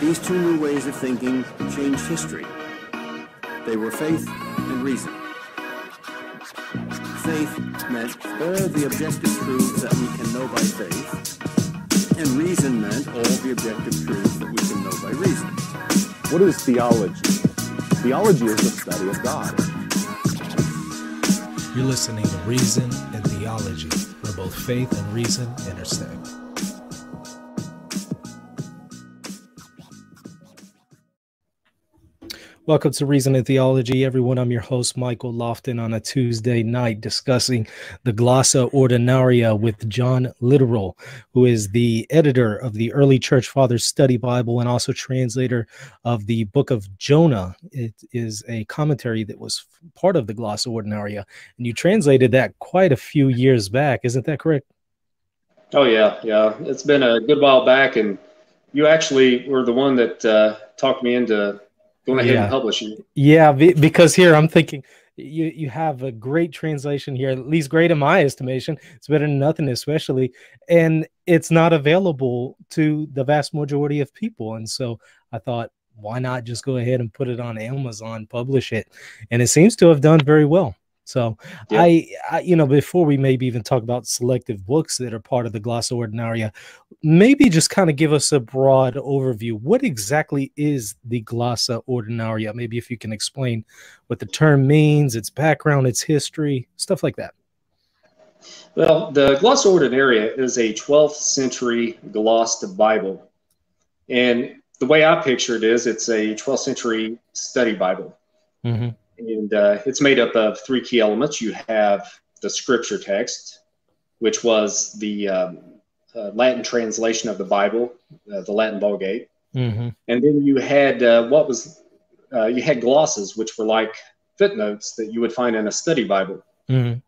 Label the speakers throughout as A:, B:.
A: These two new ways of thinking changed history. They were faith and reason. Faith meant all the objective truths that we can know by faith, and reason meant all the objective truths that we can know by reason.
B: What is theology? Theology is the study of God.
C: You're listening to Reason and Theology, where both faith and reason intersect. Welcome to Reason and Theology, everyone. I'm your host, Michael Lofton, on a Tuesday night discussing the Glossa Ordinaria with John Litteral, who is the editor of the Early Church Fathers Study Bible and also translator of the Book of Jonah. It is a commentary that was part of the Glossa Ordinaria, and you translated that quite a few years back. Isn't that correct?
D: Oh, yeah. Yeah. It's been a good while back, and you actually were the one that uh, talked me into going ahead yeah. and publishing.
C: Yeah, because here I'm thinking you you have a great translation here, at least great in my estimation. It's better than nothing, especially, and it's not available to the vast majority of people. And so I thought, why not just go ahead and put it on Amazon, publish it, and it seems to have done very well. So yeah. I, I, you know, before we maybe even talk about selective books that are part of the Glossa Ordinaria, maybe just kind of give us a broad overview. What exactly is the Glossa Ordinaria? Maybe if you can explain what the term means, its background, its history, stuff like that.
D: Well, the Glossa Ordinaria is a 12th century glossed Bible. And the way I picture it is it's a 12th century study Bible. Mm-hmm and uh, it's made up of three key elements. You have the scripture text, which was the um, uh, Latin translation of the Bible, uh, the Latin Vulgate, mm-hmm. and then you had uh, what was uh, you had glosses, which were like footnotes that you would find in a study Bible. Mm-hmm.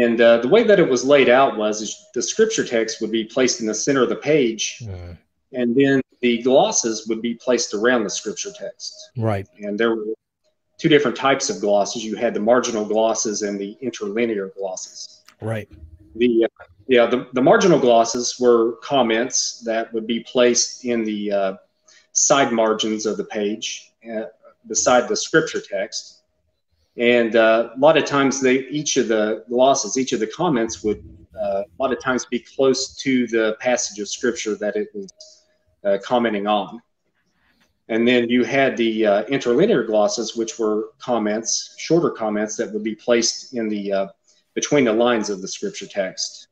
D: And uh, the way that it was laid out was the scripture text would be placed in the center of the page, mm. and then the glosses would be placed around the scripture text.
C: Right.
D: And there were two different types of glosses. You had the marginal glosses and the interlinear glosses.
C: Right.
D: The uh, yeah the, the marginal glosses were comments that would be placed in the uh, side margins of the page uh, beside the scripture text. And uh, a lot of times, they each of the glosses, each of the comments would uh, a lot of times be close to the passage of scripture that it was uh, commenting on. And then you had the uh, interlinear glosses, which were comments, shorter comments that would be placed in the uh, between the lines of the scripture text.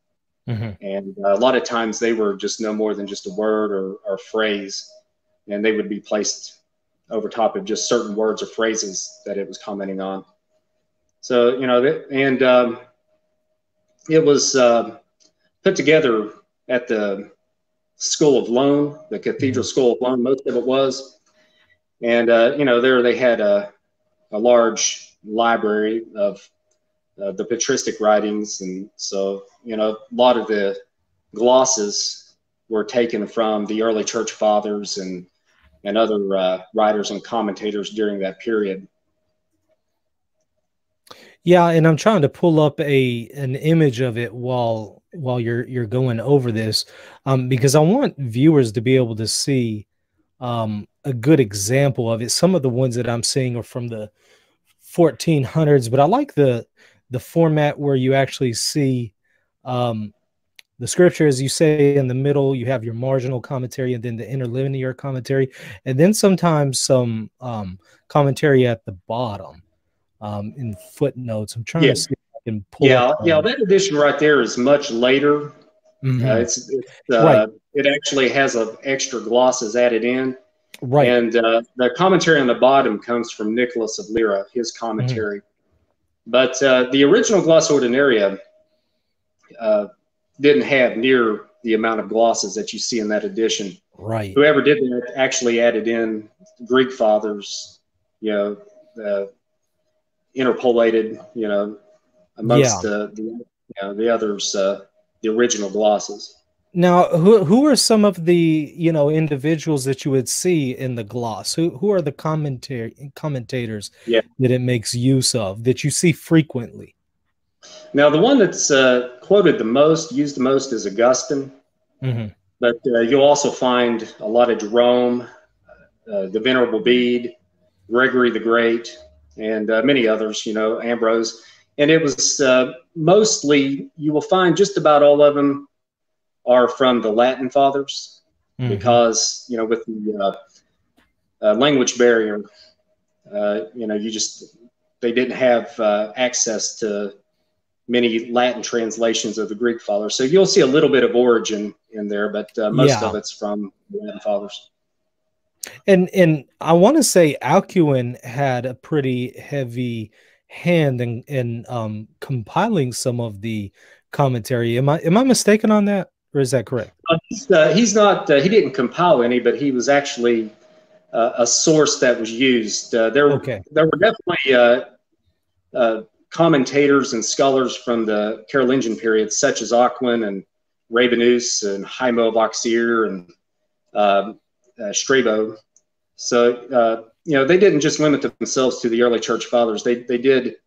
D: Mm-hmm. And uh, a lot of times they were just no more than just a word or, or phrase, and they would be placed over top of just certain words or phrases that it was commenting on. So you know, and um, it was uh, put together at the School of Laon, the Cathedral mm-hmm. School of Laon. Most of it was, and, uh, you know, there they had a, a large library of uh, the patristic writings. And so, you know, a lot of the glosses were taken from the early church fathers and, and other uh, writers and commentators during that period.
C: Yeah, and I'm trying to pull up a an image of it while while you're you're going over this, um, because I want viewers to be able to see um, a good example of it. Some of the ones that I'm seeing are from the 1400s, but I like the the format where you actually see um, the scripture, as you say, in the middle. You have your marginal commentary, and then the interlinear commentary, and then sometimes some um, commentary at the bottom um, in footnotes. I'm trying yeah. to see if I can pull.
D: Yeah, yeah, that edition right there is much later. Mm-hmm. Uh, it's, it's uh, right. it actually has a extra glosses added in.
C: Right.
D: And uh, the commentary on the bottom comes from Nicholas of Lyra, his commentary. Mm-hmm. But uh, the original Glossa Ordinaria uh, didn't have near the amount of glosses that you see in that edition.
C: Right.
D: Whoever did that actually added in Greek fathers, you know, the interpolated, you know, amongst yeah. the, the, you know, the others, uh, the original glosses.
C: Now, who who are some of the you know individuals that you would see in the gloss? Who who are the commentary commentators
D: yeah.
C: that it makes use of that you see frequently?
D: Now, the one that's uh, quoted the most, used the most, is Augustine. Mm-hmm. But uh, you'll also find a lot of Jerome, uh, the Venerable Bede, Gregory the Great, and uh, many others, you know, Ambrose. And it was uh, mostly, you will find just about all of them are from the Latin fathers mm-hmm. because, you know, with the uh, uh, language barrier, uh, you know, you just, they didn't have access to many Latin translations of the Greek fathers. So you'll see a little bit of Origen in there, but most yeah. of it's from the Latin fathers.
C: And and I want to say Alcuin had a pretty heavy hand in in um, compiling some of the commentary. Am I am I mistaken on that, or is that correct?
D: Uh, he's, uh, he's, not. Uh, he didn't compile any, but he was actually uh, a source that was used. Uh, there, okay. there were definitely uh, commentators and scholars from the Carolingian period, such as Alcuin and Rabanus and Haimo of Auxerre and um, uh, Strabo. So, uh, you know, they didn't just limit themselves to the early church fathers. They, they did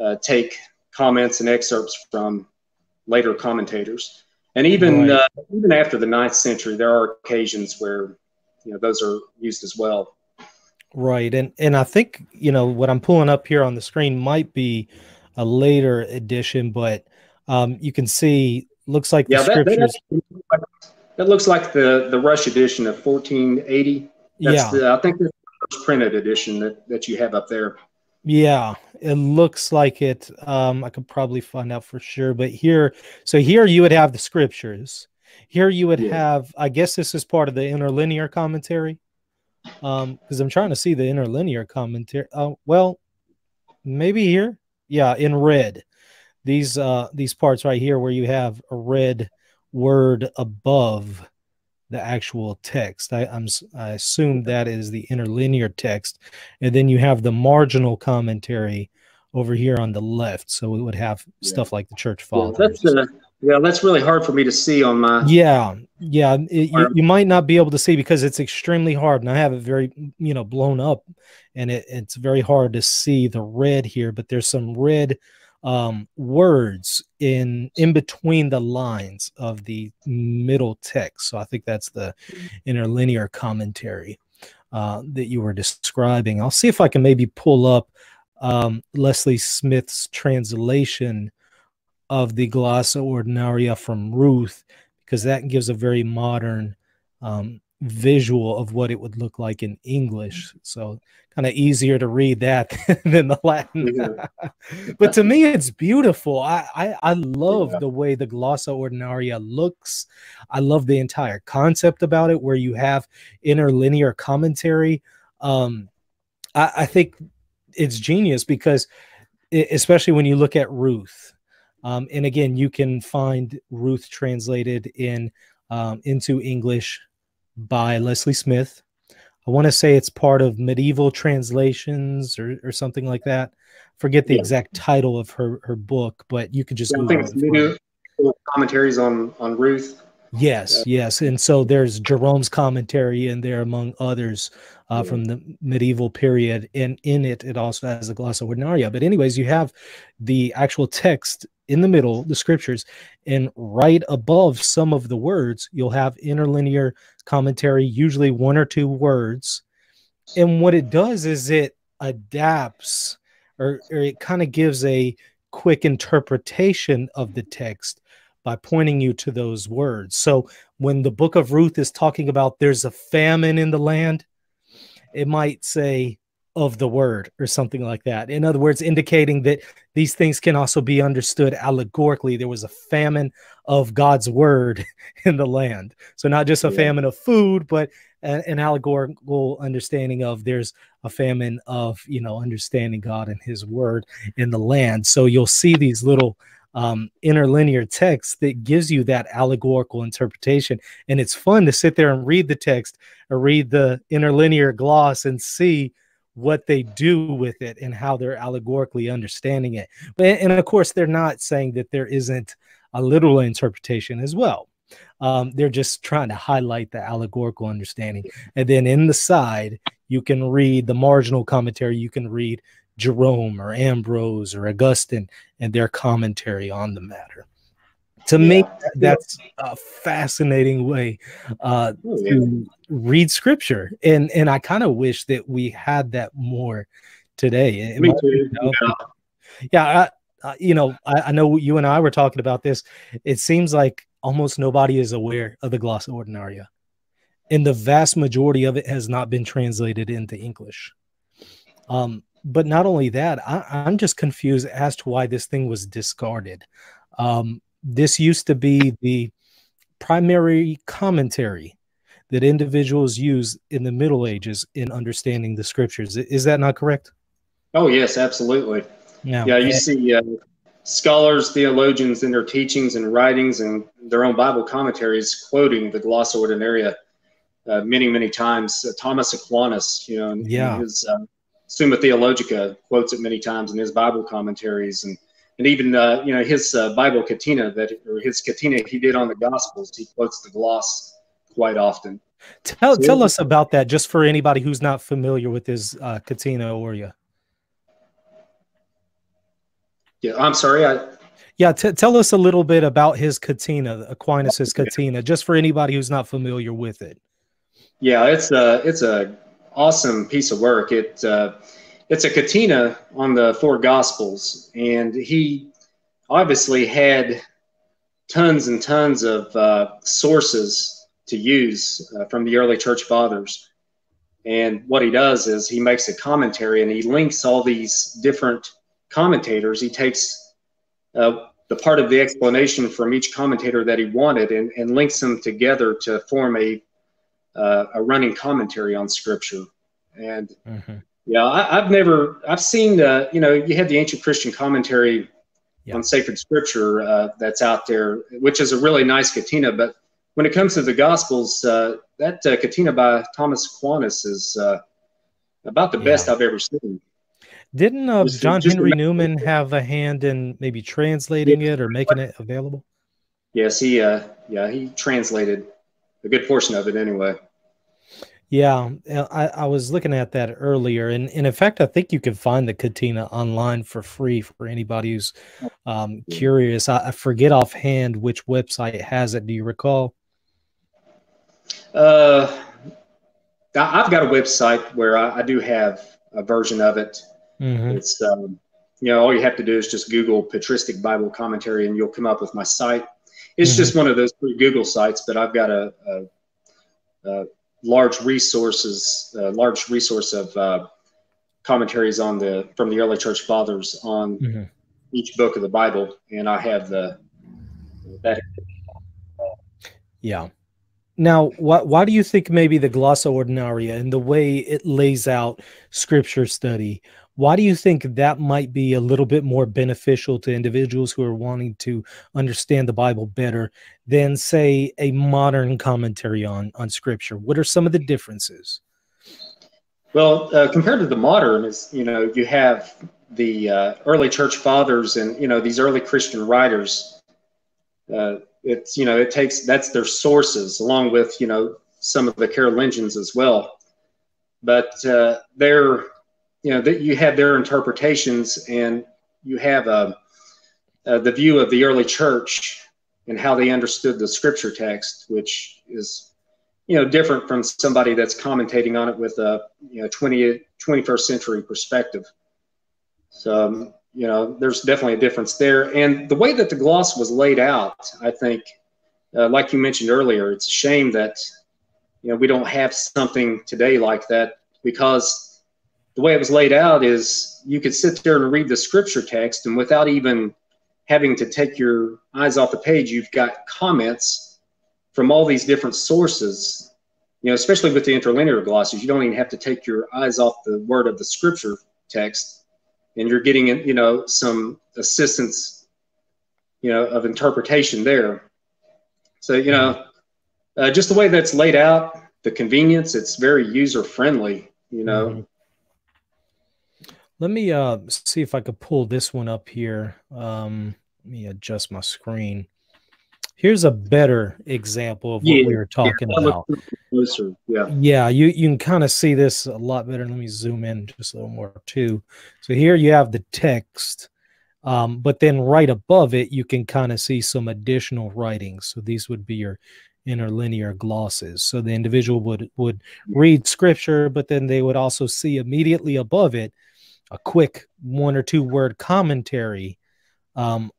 D: uh, take comments and excerpts from later commentators. And even, right. Uh, even after the ninth century, there are occasions where, you know, those are used as well.
C: Right. And, and I think, you know, what I'm pulling up here on the screen might be a later edition, but um, you can see, looks like yeah, the that, scriptures.
D: That, that looks like the the Rusch edition of 1480. That's yeah, the, I think the first printed edition that that you have up there.
C: Yeah, it looks like it. Um, I could probably find out for sure, but here, so here you would have the scriptures. Here you would yeah. have, I guess this is part of the interlinear commentary. Um, because I'm trying to see the interlinear commentary. Oh, well, maybe here. Yeah, in red. These uh these parts right here where you have a red word above the actual text. I, I'm, I assume that is the interlinear text. And then you have the marginal commentary over here on the left. So it would have yeah. stuff like the church fathers.
D: Yeah, that's, uh, yeah, that's really hard for me to see on my.
C: Yeah, yeah. It, you, you might not be able to see because it's extremely hard. And I have it very, you know, blown up and it, it's very hard to see the red here, but there's some red um, words in in between the lines of the middle text. So I think that's the interlinear commentary uh, that you were describing. I'll see if I can maybe pull up um, Lesley Smith's translation of the Glossa Ordinaria from Ruth, because that gives a very modern um, visual of what it would look like in English. So kind of easier to read that than the Latin. but to me, it's beautiful. I I, I love yeah. the way the Glossa Ordinaria looks. I love the entire concept about it, where you have interlinear commentary. Um, I, I think it's genius because, it, especially when you look at Ruth. Um, and again, you can find Ruth translated in um, into English by Lesley Smith. I want to say it's part of medieval translations or, or something like that. Forget the yeah. exact title of her, her book, but you could just yeah,
D: Google commentaries on on Ruth.
C: Yes, yeah. yes, and so there's Jerome's commentary in there among others uh, from the medieval period, and in it it also has the glossa ordinaria. But anyways, you have the actual text in the middle, the scriptures, and right above some of the words, you'll have interlinear commentary, usually one or two words. And what it does is it adapts or, or it kind of gives a quick interpretation of the text by pointing you to those words. So when the book of Ruth is talking about there's a famine in the land, it might say of the word or something like that. In other words, indicating that these things can also be understood allegorically. There was a famine of God's word in the land. So, not just a yeah. famine of food, but an, allegorical understanding of there's a famine of, you know, understanding God and his word in the land. So, you'll see these little um, interlinear text that gives you that allegorical interpretation. And it's fun to sit there and read the text or read the interlinear gloss and see what they do with it and how they're allegorically understanding it. But, and of course, they're not saying that there isn't a literal interpretation as well. Um, they're just trying to highlight the allegorical understanding. And then in the side, you can read the marginal commentary, you can read Jerome or Ambrose or Augustine and their commentary on the matter. To me,
D: Yeah.
C: that's a fascinating way uh,
D: Oh, yeah.
C: to read scripture, and and I kind of wish that we had that more today.
D: Me
C: might
D: too.
C: helpful.
D: Yeah.
C: yeah I, uh, you know I, I know you and i were talking about this it seems like almost nobody is aware of the glossa ordinaria and the vast majority of it has not been translated into english um, but not only that I, i'm just confused as to why this thing was discarded um, this used to be the primary commentary that individuals use in the middle ages in understanding the scriptures is that not correct
D: Oh yes, absolutely.
C: yeah
D: Yeah, you see uh, scholars, theologians in their teachings and writings and their own Bible commentaries quoting the Glossa Ordinaria uh, many, many times. Uh, Thomas Aquinas, you know,
C: Yeah.
D: his uh, Summa Theologica quotes it many times in his Bible commentaries, and and even uh, you know his uh, Bible Catena that or his Catena he did on the Gospels. He quotes the gloss quite often.
C: Tell
D: So-
C: tell us about that, just for anybody who's not familiar with his uh, Catena Aurea.
D: Yeah, I'm sorry. I,
C: Yeah, t- tell us a little bit about his Catena, Aquinas's Catena, just for anybody who's not familiar with it.
D: Yeah, it's a it's a awesome piece of work. It uh, it's a catena on the four gospels, and he obviously had tons and tons of uh, sources to use uh, from the early church fathers. And what he does is he makes a commentary and he links all these different commentators. He takes uh, the part of the explanation from each commentator that he wanted and, and links them together to form a uh, a running commentary on scripture. And yeah, I, I've never, I've seen, uh, you know, you have the ancient Christian commentary
C: Yeah.
D: on sacred scripture uh, that's out there, which is a really nice catena. But when it comes to the Gospels, uh, that uh, catena by Thomas Aquinas is uh, about the
C: Yeah.
D: best I've ever seen.
C: Didn't uh, John Henry Newman have a hand in maybe translating it or making it available?
D: Yes, he, uh, yeah, he translated a good portion of it anyway.
C: Yeah, I, I was looking at that earlier, and, and in fact, I think you can find the Catena online for free for anybody who's um, curious. I, I forget offhand which website has it. Do you recall?
D: Uh, I've got a website where I, I do have a version of it.
C: Mhm.
D: It's um, you know all you have to do is just Google patristic Bible commentary and you'll come up with my site. It's
C: Mhm.
D: just one of those Google sites, but I've got a, a, a large resources, a large resource of uh, commentaries on the from the early church fathers on
C: Mhm.
D: each book of the Bible, and I have the that
C: Yeah. Now, why why do you think maybe the Glossa Ordinaria and the way it lays out scripture study, why do you think that might be a little bit more beneficial to individuals who are wanting to understand the Bible better than, say, a modern commentary on on scripture? What are some of the differences?
D: Well, uh, compared to the modern, is you know you have the uh, early church fathers and you know these early Christian writers. Uh, it's you know it takes that's their sources along with you know some of the Carolingians as well, but uh, they're you know that you have their interpretations and you have uh, uh, the view of the early church and how they understood the scripture text, which is you know different from somebody that's commentating on it with a you know 20, 21st century perspective. So um, you know there's definitely a difference there. And the way that the gloss was laid out i think uh, like you mentioned earlier it's a shame that you know we don't have something today like that because the way it was laid out is you could sit there and read the scripture text and without even having to take your eyes off the page you've got comments from all these different sources, you know, especially with the interlinear glosses, you don't even have to take your eyes off the word of the scripture text, and you're getting, you know, some assistance, you know, of interpretation there. So, you know, uh, just the way that's laid out, the convenience, it's very user friendly, you know.
C: Let me uh see if I could pull this one up here. Um, let me adjust my screen. Here's a better example of what
D: Yeah,
C: we were talking
D: That
C: about.
D: closer, yeah.
C: Yeah, you you can kind of see this a lot better. Let me zoom in just a little more too. So here you have the text. Um, but then right above it, you can kind of see some additional writings. So these would be your interlinear glosses. So the individual would would read scripture, but then they would also see immediately above it a quick one or two word commentary um,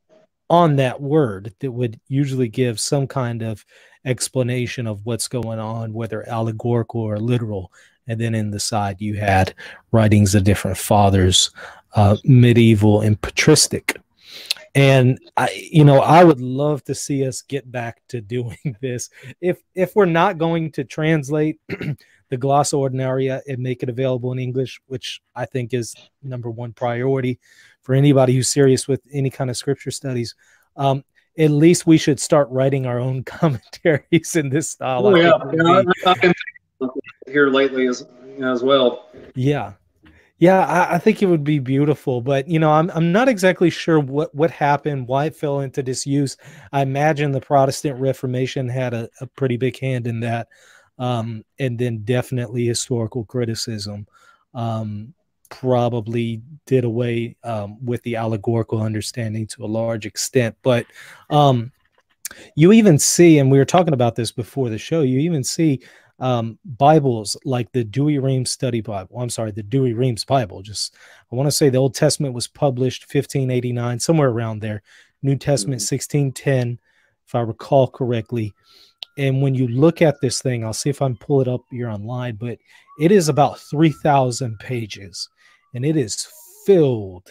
C: on that word that would usually give some kind of explanation of what's going on, whether allegorical or literal. And then in the side, you had writings of different fathers, uh, medieval and patristic. And I, you know, I would love to see us get back to doing this. If if we're not going to translate the glossa ordinaria and make it available in English, which I think is number one priority for anybody who's serious with any kind of scripture studies, um, at least we should start writing our own commentaries in this style.
D: Oh, yeah, yeah I've been here lately as as well.
C: Yeah, yeah, I, I, think it would be beautiful, but you know, I'm I'm not exactly sure what what happened, why it fell into disuse. I imagine the Protestant Reformation had a, a pretty big hand in that, um, and then definitely historical criticism um, probably did away um, with the allegorical understanding to a large extent. But um, you even see, and we were talking about this before the show, you even see um, Bibles like the Douay-Rheims Study Bible. I'm sorry, the Douay-Rheims Bible. Just I want to say the Old Testament was published 1589, somewhere around there. New Testament 1610, mm-hmm. if I recall correctly. And when you look at this thing, I'll see if I can pull it up here online, but it is about 3,000 pages and it is filled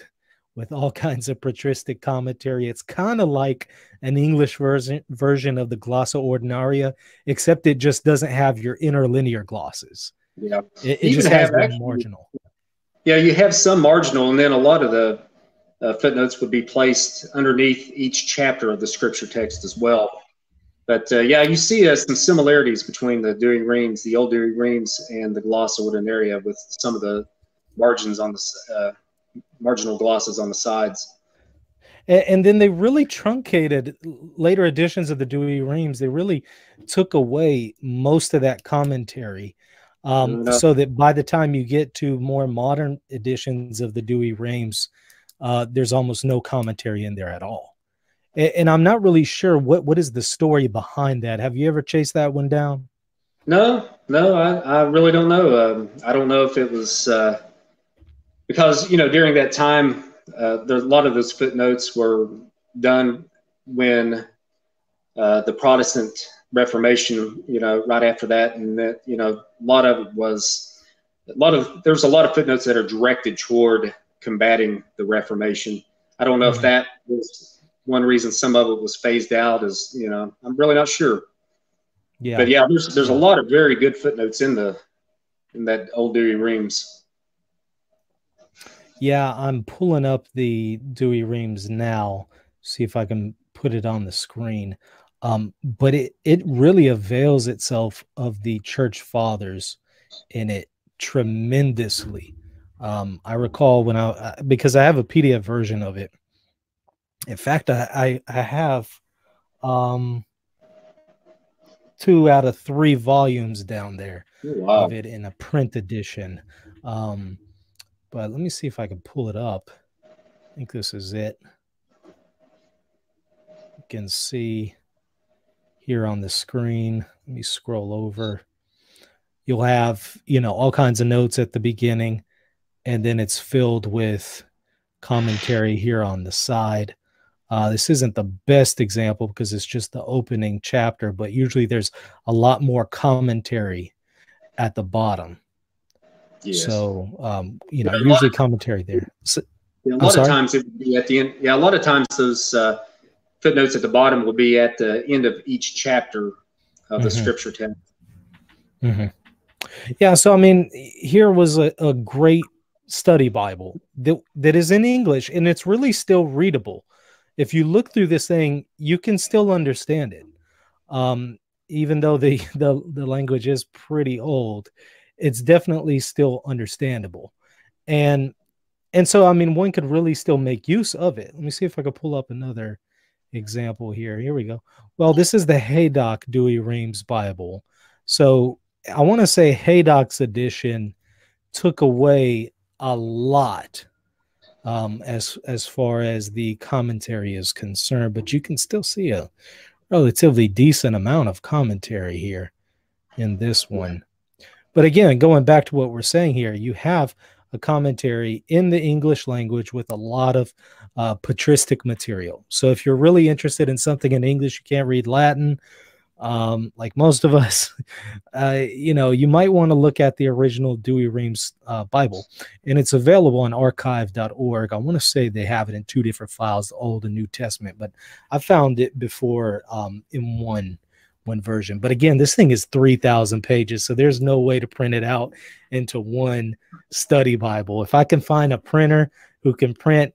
C: with all kinds of patristic commentary. It's kind of like an English version version of the Glossa Ordinaria, except it just doesn't have your interlinear glosses.
D: Yeah,
C: it, it just has actually, marginal.
D: Yeah, you have some marginal, and then a lot of the uh, footnotes would be placed underneath each chapter of the scripture text as well. But uh, yeah, you see uh, some similarities between the Douay-Rheims, the old Douay-Rheims, and the Glossa Ordinaria with some of the margins on the uh, marginal glosses on the sides.
C: And, and then they really truncated later editions of the Douay-Rheims. They really took away most of that commentary. Um, so that by the time you get to more modern editions of the Douay-Rheims, uh, there's almost no commentary in there at all. And, and, I'm not really sure what what is the story behind that. Have you ever chased that one down?
D: No, no, I, I really don't know. Um, I don't know if it was uh, because you know during that time, uh, there a lot of those footnotes were done when uh, the Protestant Reformation, you know, right after that, and that you know a lot of it was a lot of there's a lot of footnotes that are directed toward combating the Reformation. I don't know mm-hmm. if that was one reason some of it was phased out. Is you know I'm really not sure. Yeah, but yeah, there's there's a lot of very good footnotes in the in that old Douay-Rheims.
C: Yeah, I'm pulling up the Douay-Rheims now. See if I can put it on the screen. Um, but it it really avails itself of the church fathers in it tremendously. Um, I recall when I because I have a PDF version of it. In fact, I I, I have um, two out of three volumes down there
D: oh, wow.
C: of it in a print edition. Um, but let me see if I can pull it up. I think this is it. You can see here on the screen. Let me scroll over. You'll have, you know, all kinds of notes at the beginning, and then it's filled with commentary here on the side. Uh, this isn't the best example because it's just the opening chapter, but usually there's a lot more commentary at the bottom. Yes. So, um, you know, usually commentary there. So,
D: yeah, a lot of times it would be at the end. Yeah, a lot of times those uh, footnotes at the bottom will be at the end of each chapter of the mm-hmm. scripture text.
C: Mm-hmm. Yeah. So, I mean, here was a, a great study Bible that, that is in English and it's really still readable. If you look through this thing, you can still understand it. Um, even though the, the, the language is pretty old it's definitely still understandable. And and so I mean one could really still make use of it. Let me see if I could pull up another example here. Here we go. Well, this is the Haydock Douay-Rheims Bible. So I want to say Haydock's edition took away a lot um, as as far as the commentary is concerned, but you can still see a relatively decent amount of commentary here in this one. But again, going back to what we're saying here, you have a commentary in the English language with a lot of uh, patristic material. So if you're really interested in something in English, you can't read Latin, um, like most of us, uh, you know, you might want to look at the original Douay-Rheims uh, Bible, and it's available on archive.org. I want to say they have it in two different files, the Old and New Testament, but I found it before um, in one one version. But again, this thing is 3,000 pages, so there's no way to print it out into one study Bible. If I can find a printer who can print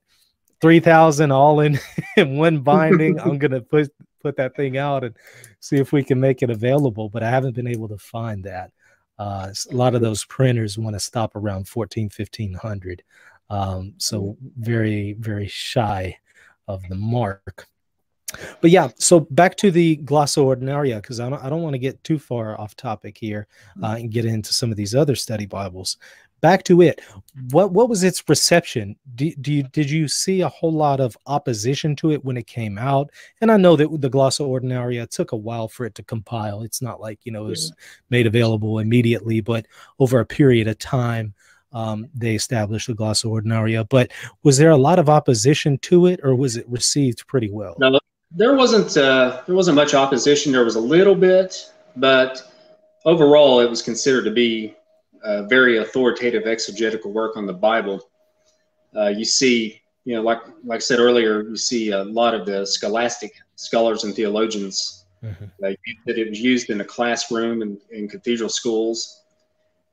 C: 3,000 all in, in one binding, I'm to put put that thing out and see if we can make it available. But I haven't been able to find that. Uh, a lot of those printers want to stop around 14, 1500. Um, so very, very shy of the mark. But yeah, so back to the Glossa Ordinaria, because I don't, I don't want to get too far off topic here uh, and get into some of these other study Bibles back to it. What what was its reception? Do, do you did you see a whole lot of opposition to it when it came out? And i know that the glossa ordinaria took a while for it to compile. It's not like you know it was made available immediately but over a period of time um, they established the glossa ordinaria. But was there a lot of opposition to it or was it received pretty well?
D: No there wasn't uh, there wasn't much opposition. There was a little bit but overall it was considered to be uh, very authoritative exegetical work on the Bible. Uh, you see, you know, like like I said earlier, you see a lot of the scholastic scholars and theologians mm-hmm. uh, that it was used in a classroom and in cathedral schools.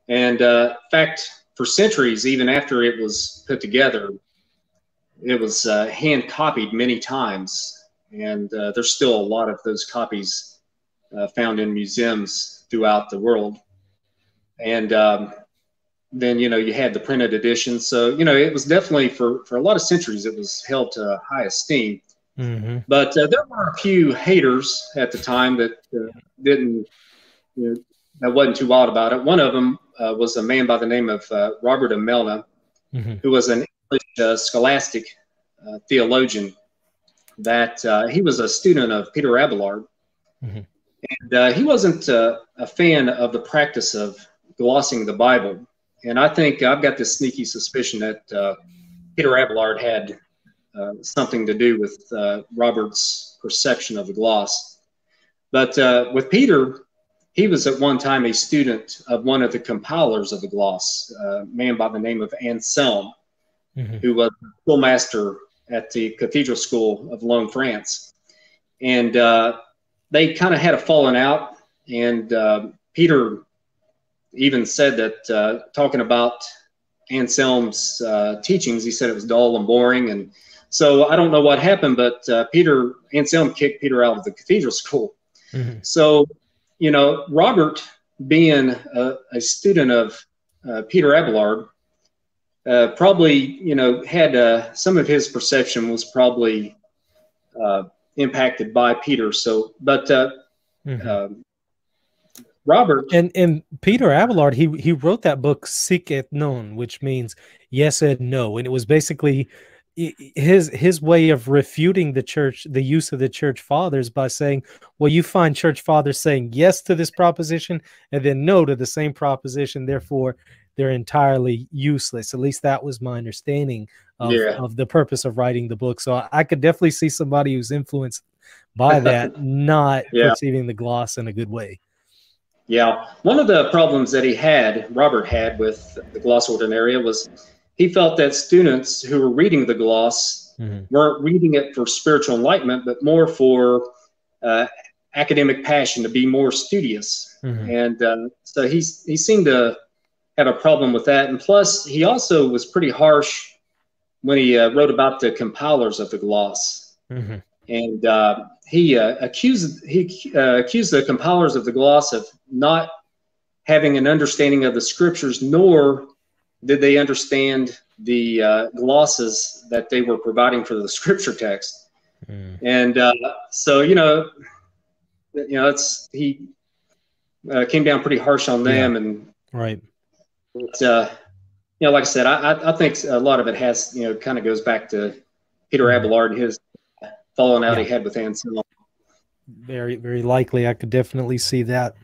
D: And uh, in fact, for centuries, even after it was put together, it was uh, hand copied many times, and uh, there's still a lot of those copies uh, found in museums throughout the world and um, then you know you had the printed edition. So you know it was definitely for for a lot of centuries it was held to high esteem. Mm-hmm. But uh, there were a few haters at the time that uh, didn't you know, that wasn't too wild about it. One of them uh, was a man by the name of uh, Robert of Melun, mm-hmm. who was an English uh, scholastic uh, theologian. That he was a student of Peter Abelard, mm-hmm. and he wasn't a fan of the practice of glossing the Bible. And I think I've got this sneaky suspicion that uh, Peter Abelard had uh, something to do with uh, Robert's perception of the gloss. But uh, with Peter, he was at one time a student of one of the compilers of the gloss, a man by the name of Anselm, mm-hmm. who was schoolmaster at the Cathedral School of Lyon, France. And uh, they kind of had a falling out, and uh, Peter even said that uh, talking about Anselm's uh, teachings, he said it was dull and boring. And so I don't know what happened, but uh, Peter Anselm kicked Peter out of the cathedral school. Mm-hmm. So, you know, Robert, being a, a student of uh, Peter Abelard, uh, probably, you know, had uh, some of his perception was probably impacted by Peter. So, but mm-hmm. Robert.
C: And and Peter Abelard he he wrote that book Sic et Non, which means yes and no, and it was basically his his way of refuting the church the use of the church fathers by saying well you find church fathers saying yes to this proposition and then no to the same proposition. Therefore they're entirely useless. At least that was my understanding of, yeah. of the purpose of writing the book. So I, could definitely see somebody who's influenced by that not yeah. perceiving the gloss in a good way
D: yeah, one of the problems that he had, Robert had with the gloss ordinaria was he felt that students who were reading the gloss mm-hmm. weren't reading it for spiritual enlightenment, but more for uh, academic passion to be more studious. Mm-hmm. And uh, so he, he seemed to have a problem with that. And plus, he also was pretty harsh when he uh, wrote about the compilers of the gloss. Mm-hmm. And uh, he uh, accused he uh, accused the compilers of the gloss of not having an understanding of the scriptures, nor did they understand the uh, glosses that they were providing for the scripture text. Mm. And uh, so, you know, you know, it's he uh, came down pretty harsh on them, yeah. and
C: right.
D: But, uh, you know, like I said, I, I think a lot of it has, you know, kind of goes back to Peter
C: Mm-hmm.
D: Abelard and his falling out he
C: Yeah.
D: had with Anselm.
C: Very, very likely. I could definitely see that.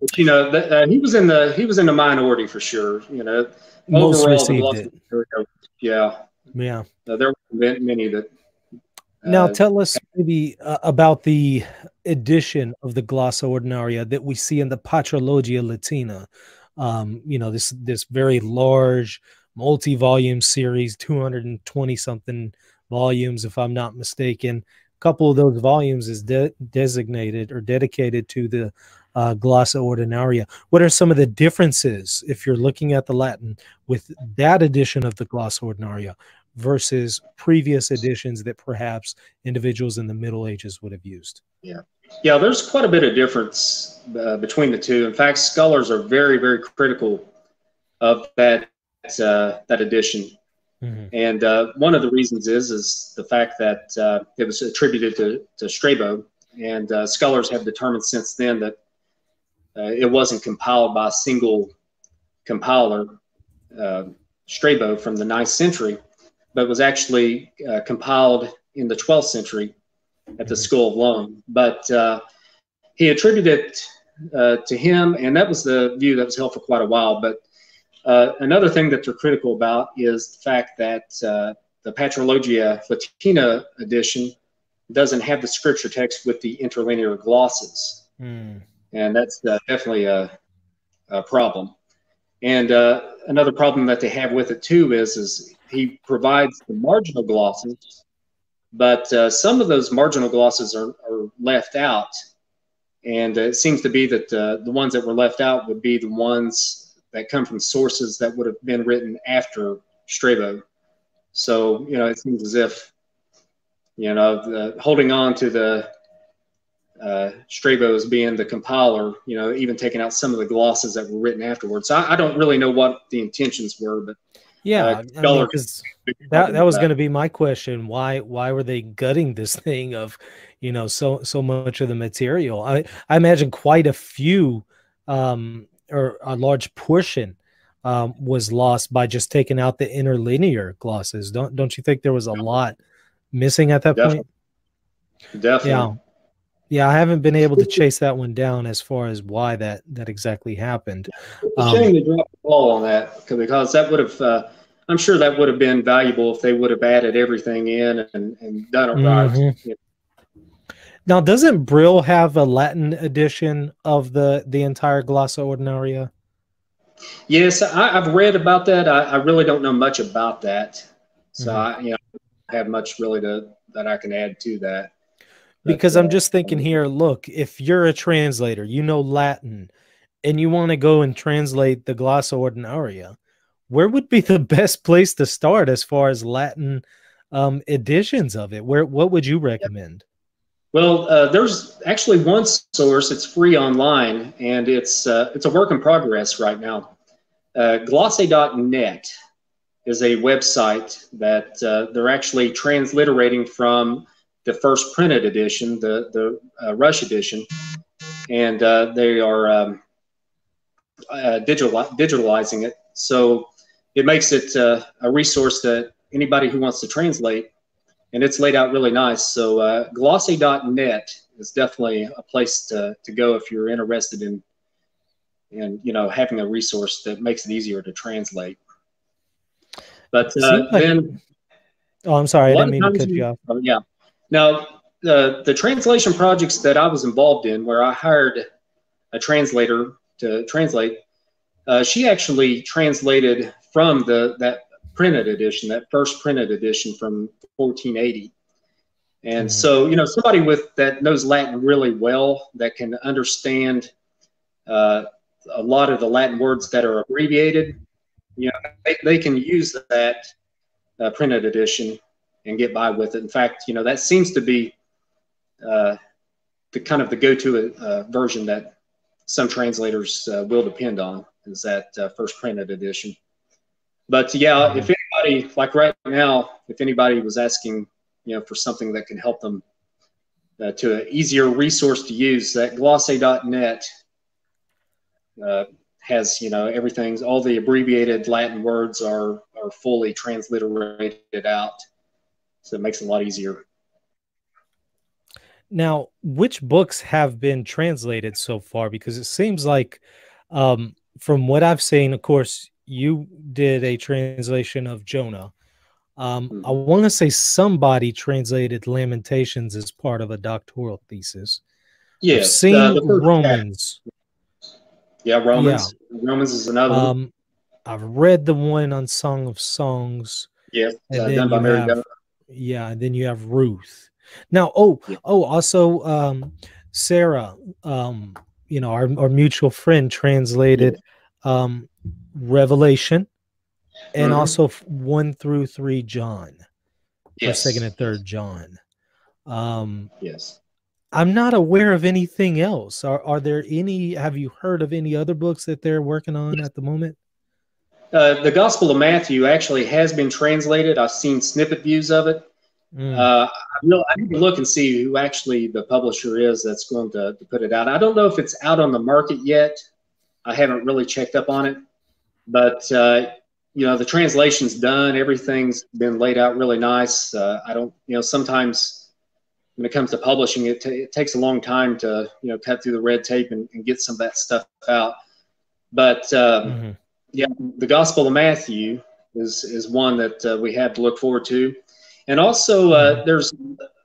D: But, you know, the, uh, he was in the he was in the minority for sure. You know,
C: Most
D: Overall,
C: received it.
D: yeah,
C: Yeah.
D: uh, there were many that.
C: Now,
D: uh,
C: tell us maybe uh, about the edition of the Glossa Ordinaria that we see in the Patrologia Latina. Um, you know, this this very large multi-volume series, 220 something volumes, if I'm not mistaken. A couple of those volumes is de- designated or dedicated to the uh, Glossa Ordinaria. What are some of the differences if you're looking at the Latin with that edition of the Glossa Ordinaria versus previous editions that perhaps individuals in the Middle Ages would have used?
D: Yeah, yeah, there's quite a bit of difference uh, between the two. In fact, scholars are very, very critical of that uh, that edition,
C: Mhm.
D: and uh, one of the reasons is is the fact that uh, it was attributed to to Strabo, and uh, scholars have determined since then that uh, it wasn't compiled by a single compiler, uh, Strabo from the 9th century, but was actually uh, compiled in the 12th century at the School of Laon. But uh, he attributed it uh, to him, and that was the view that was held for quite a while. But uh, another thing that they're critical about is the fact that uh, the Patrologia Latina edition doesn't have the scripture text with the interlinear glosses
C: Mm.
D: and that's uh, definitely a, a problem. And uh, another problem that they have with it too is is he provides the marginal glosses, but uh, some of those marginal glosses are, are left out, and it seems to be that uh, the ones that were left out would be the ones that come from sources that would have been written after Strabo. So you know, it seems as if you know the, holding on to the uh, Strabo as being the compiler, you know, even taking out some of the glosses that were written afterwards. So I, I don't really know what the intentions were, but
C: Yeah,
D: Uh,
C: I mean, that that was going to be my question. Why why were they gutting this thing of, you know, so so much of the material? I I imagine quite a few, um, or a large portion, um, was lost by just taking out the interlinear glosses. Don't don't you think there was a lot missing at that point?
D: Definitely. definitely.
C: Yeah. Yeah, I haven't been able to chase that one down as far as why that that exactly happened.
D: It's a
C: Um,
D: shame they dropped the ball on that because that would have, uh, I'm sure that would have been valuable if they would have added everything in and, and done it right.
C: Mhm.
D: You
C: Now, doesn't Brill have a Latin edition of the the entire Glossa Ordinaria?
D: Yes, I, I've read about that. I, I really don't know much about that, so
C: Mhm.
D: I, you know, don't have much really to that I can add to that.
C: Because I'm
D: uh,
C: just thinking here, look, if you're a translator, you know Latin, and you want to go and translate the Glossa Ordinaria, where would be the best place to start as far as Latin um, editions of it? Where what would you recommend?
D: Well, uh, there's actually one source. It's free online, and it's uh, it's a work in progress right now. Uh, Gloss-e.net is a website that uh, they're actually transliterating from the first printed edition, the the uh, Rusch edition, and uh, they are um, uh, digital, digitalizing it. So it makes it a resource that anybody who wants to translate and it's laid out really nice. So uh, gloss-e.net is definitely a place to, to go if you're interested in in you know having a resource that makes it easier to translate. But uh,
C: like-
D: then
C: Oh, I'm sorry, I didn't mean to cut you off.
D: oh, yeah. Now the the translation projects that I was involved in, where I hired a translator to translate, uh, she actually translated from the that printed edition, that first printed edition from 1480. And
C: Mhm.
D: so, you know, somebody with that knows Latin really well, that can understand uh, a lot of the Latin words that are abbreviated, you know, they, they can use that uh, printed edition and get by with it. In fact, you know, that seems to be uh, the kind of the go-to uh, version that some translators uh, will depend on is that uh, first printed edition. But yeah, if anybody like right now, if anybody was asking, you know, for something that can help them uh, to an easier resource to use, that gloss-e.net uh, has you know everything's all the abbreviated Latin words are are fully transliterated out, so it makes it a lot easier.
C: Now, which books have been translated so far? Because it seems like, um, from what I've seen, of course, you did a translation of Jonah. Um, mm-hmm. I want to say somebody translated Lamentations as part of a doctoral thesis.
D: Yeah,
C: I've seen uh, Romans.
D: Yeah, Romans. Yeah. Romans is another. Um,
C: I've read the one on Song of Songs.
D: Yes,
C: and uh, then you have, yeah, and then you have Ruth. Now, oh, yeah. oh, also um, Sarah, um, you know, our, our mutual friend translated yeah. um, Revelation and mm-hmm. also one through three John, yes. second and third John. Um,
D: yes.
C: I'm not aware of anything else. Are are there any? Have you heard of any other books that they're working on at the moment?
D: Uh, the Gospel of Matthew actually has been translated. I've seen snippet views of it. Mm. Uh, I need to look and see who actually the publisher is that's going to, to put it out. I don't know if it's out on the market yet. I haven't really checked up on it, but uh, you know the translation's done. Everything's been laid out really nice. Uh, I don't, you know, sometimes when it comes to publishing, it, t- it, takes a long time to you know cut through the red tape and, and get some of that stuff out. But um, mm-hmm. yeah, the Gospel of Matthew is is one that uh, we have to look forward to. And also, uh, mm-hmm. there's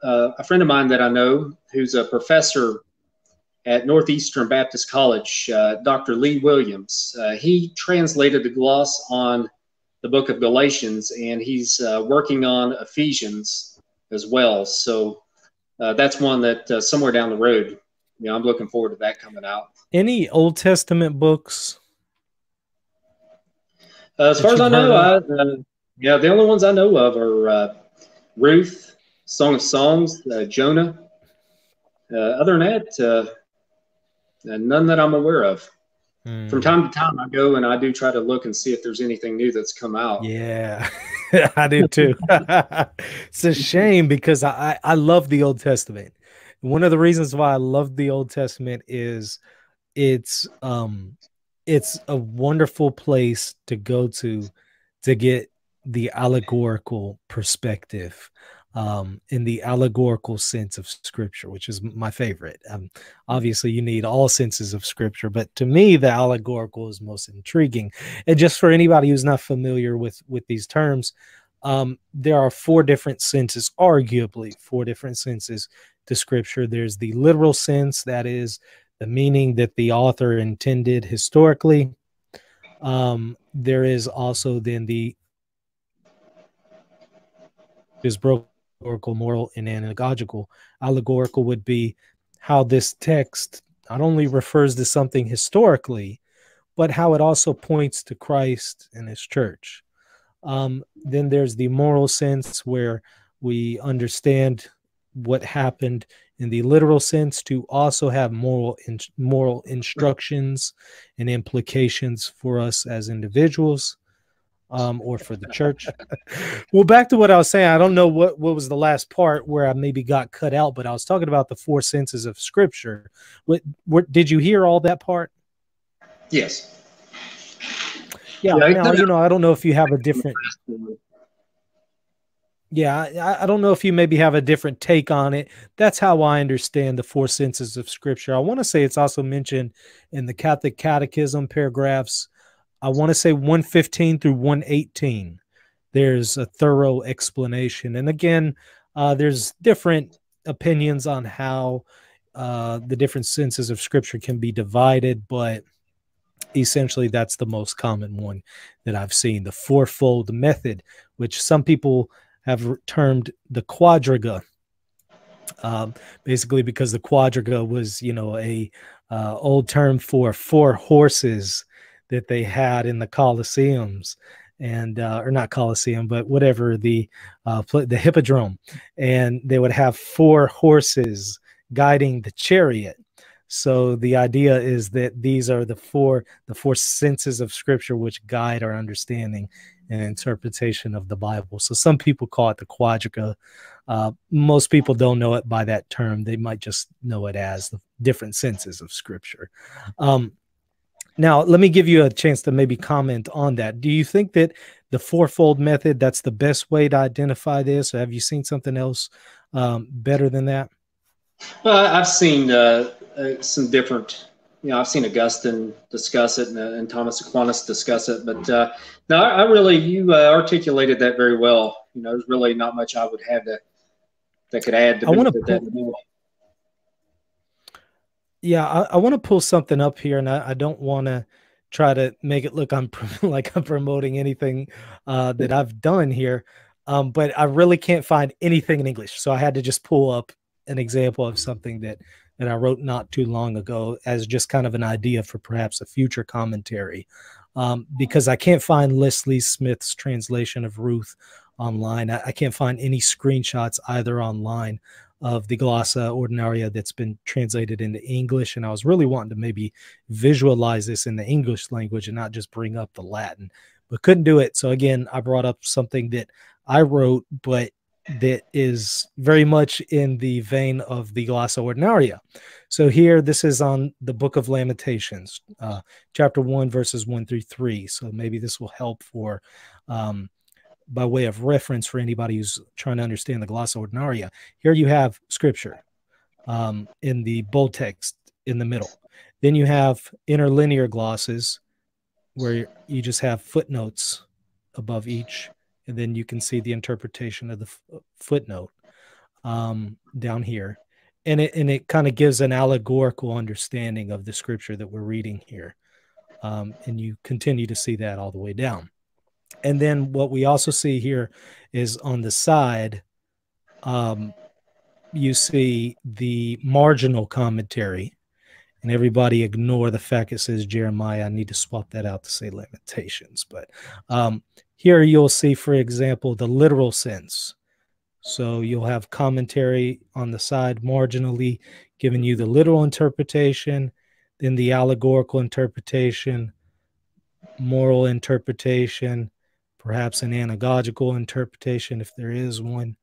D: uh, a friend of mine that I know who's a professor at Northeastern Baptist College, uh, Dr. Lee Williams. Uh, he translated the gloss on the book of Galatians, and he's uh, working on Ephesians as well. So uh, that's one that somewhere down the road, you know, I'm looking forward to that coming out.
C: Any Old Testament books?
D: as far as I know, I, yeah, the only ones I know of are Ruth, Song of Songs, uh, Jonah. Uh, other than that, uh, none that I'm aware of. Mm. From time to time, I go and I do try to look and see if there's anything new that's come out.
C: Yeah, I do too. it's a shame because I, I love the Old Testament. One of the reasons why I love the Old Testament is it's um it's a wonderful place to go to to get the allegorical perspective um, in the allegorical sense of scripture, which is my favorite. Um, obviously, you need all senses of scripture, but to me, the allegorical is most intriguing. And just for anybody who's not familiar with with these terms, um, there are four different senses, arguably four different senses to scripture. There's the literal sense, that is the meaning that the author intended historically. Um, there is also then the is allegorical, moral, and anagogical. Allegorical would be how this text not only refers to something historically, but how it also points to Christ and his church. Um, then there's the moral sense where we understand what happened in the literal sense to also have moral in, moral instructions and implications for us as individuals um, or for the church. well, back to what I was saying. I don't know what, what was the last part where I maybe got cut out, but I was talking about the four senses of Scripture. What, what did you hear all that part?
D: Yes.
C: Yeah. yeah now, you know, I don't know if you have a different. Yeah, I, I don't know if you maybe have a different take on it. That's how I understand the four senses of Scripture. I want to say it's also mentioned in the Catholic Catechism paragraphs I want to say 115 through 118. There's a thorough explanation. And again, uh, there's different opinions on how uh, the different senses of scripture can be divided, but essentially that's the most common one that I've seen the fourfold method, which some people have termed the quadriga. Um, basically, because the quadriga was, you know, a uh, old term for four horses that they had in the Colosseums and uh, or not Colosseum, but whatever the uh, the hippodrome, and they would have four horses guiding the chariot. So the idea is that these are the four the four senses of Scripture which guide our understanding and interpretation of the Bible. So some people call it the quadriga. Uh, most people don't know it by that term. They might just know it as the different senses of Scripture. Um, Now, let me give you a chance to maybe comment on that. Do you think that the fourfold method that's the best way to identify this, or have you seen something else um, better than that?
D: Well, I've seen uh, uh, some different. You know, I've seen Augustine discuss it and, uh, and Thomas Aquinas discuss it, but uh, no, I, I really you uh, articulated that very well. You know, there's really not much I would have to that could add to
C: I
D: benefit
C: pull-
D: that.
C: Yeah, I, I want to pull something up here, and I, I don't want to try to make it look I'm like I'm promoting anything uh, that I've done here, um, but I really can't find anything in English, so I had to just pull up an example of something that that I wrote not too long ago as just kind of an idea for perhaps a future commentary, um, because I can't find Lesley Smith's translation of Ruth online. I, I can't find any screenshots either online of the glossa ordinaria that's been translated into English. And I was really wanting to maybe visualize this in the English language and not just bring up the Latin, but couldn't do it. So again, I brought up something that I wrote, but that is very much in the vein of the glossa ordinaria. So here, this is on the book of Lamentations, uh, chapter one, verses one through three. So maybe this will help for um, by way of reference for anybody who's trying to understand the glossa ordinaria. Here you have scripture um, in the bold text in the middle. Then you have interlinear glosses where you just have footnotes above each, and then you can see the interpretation of the f- footnote um, down here. And it, and it kind of gives an allegorical understanding of the scripture that we're reading here. Um, and you continue to see that all the way down. And then what we also see here is on the side, um, you see the marginal commentary, and everybody ignore the fact it says Jeremiah. I need to swap that out to say Lamentations. But um, here you'll see, for example, the literal sense. So you'll have commentary on the side marginally giving you the literal interpretation, then the allegorical interpretation, moral interpretation, perhaps an anagogical interpretation if there is one.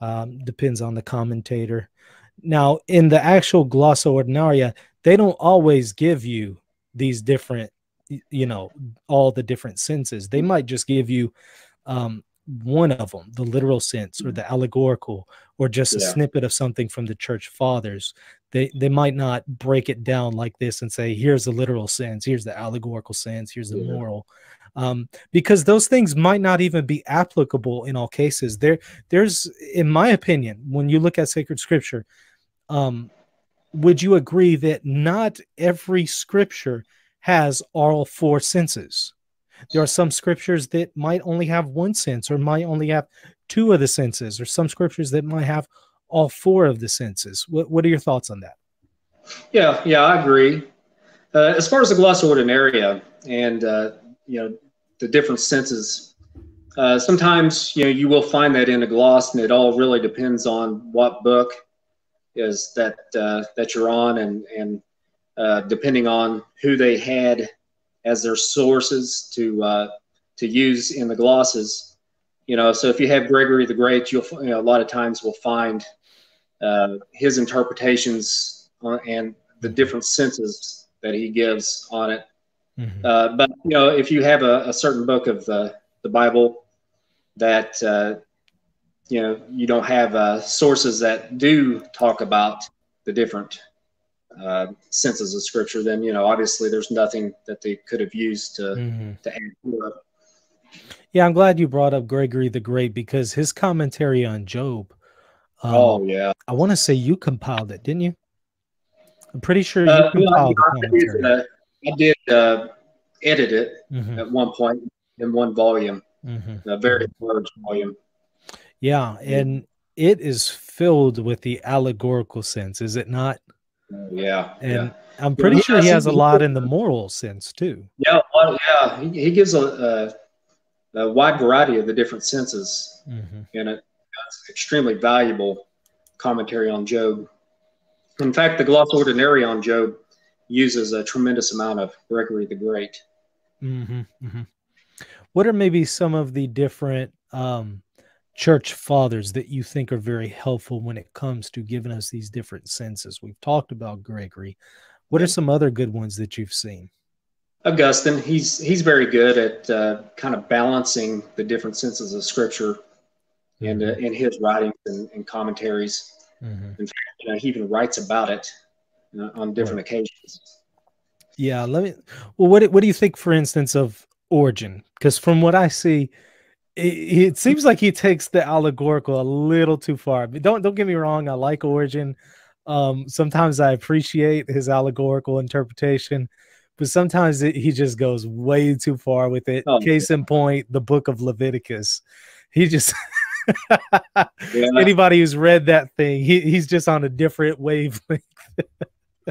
C: Um, depends on the commentator. Now, in the actual glossa ordinaria, they don't always give you these different, you know, all the different senses. They might just give you um, one of them, the literal sense or the allegorical, or just a
D: Yeah.
C: snippet of something from the church fathers. They they might not break it down like this and say, here's the literal sense, here's the allegorical sense, here's the
D: Yeah.
C: moral. Um, because those things might not even be applicable in all cases. There, there's, in my opinion, when you look at sacred scripture, um, would you agree that not every scripture has all four senses? There are some scriptures that might only have one sense or might only have two of the senses, or some scriptures that might have all four of the senses. What, what are your thoughts on that?
D: Yeah, yeah, I agree. Uh, as far as the glossa ordinaria and uh, you know the different senses, uh, sometimes you know you will find that in a gloss, and it all really depends on what book is that uh, that you're on, and and uh, depending on who they had as their sources to uh, to use in the glosses. You know, so if you have Gregory the Great, you'll you know, a lot of times will find uh, his interpretations on, and the different senses that he gives on it. Uh, but you know, if you have a, a certain book of the, the Bible that uh, you know you don't have uh, sources that do talk about the different uh, senses of Scripture, then you know obviously there's nothing that they could have used to
C: Mhm.
D: to add to it.
C: Yeah, I'm glad you brought up Gregory the Great because his commentary on Job. Um,
D: oh yeah,
C: I want to say you compiled it, didn't you? I'm pretty sure you
D: Uh,
C: compiled the
D: I did, uh, I did uh, edit it
C: Mhm,
D: at one point in one volume,
C: mhm.
D: a very large volume.
C: Yeah, and it is filled with the allegorical sense, is it not?
D: Yeah,
C: And
D: yeah.
C: I'm pretty
D: he
C: sure he
D: has-
C: has a lot in the moral sense too.
D: Yeah, well, yeah, he, he gives a, a, wide variety of the different senses
C: Mhm.
D: in it. It's extremely valuable commentary on Job. In fact, the Gloss Ordinaria on Job uses a tremendous amount of Gregory the Great.
C: hmm hmm What are maybe some of the different um, church fathers that you think are very helpful when it comes to giving us these different senses? We've talked about Gregory. What are some other good ones that you've seen?
D: Augustine. He's he's very good at uh, kind of balancing the different senses of Scripture, and uh, in his writings and, and commentaries.
C: Mhm.
D: In fact, you know, he even writes about it uh, on different occasions.
C: Yeah, let me. Well, what do- what do you think, for instance, of Origen? Because from what I see, it, it seems like he takes the allegorical a little too far. But don't don't get me wrong. I like Origen. Um, sometimes I appreciate his allegorical interpretation, but sometimes it, he just goes way too far with it.
D: Oh,
C: Case in point, the Book of Leviticus. He just
D: Yeah.
C: anybody who's read that thing, he, he's just on a different wavelength.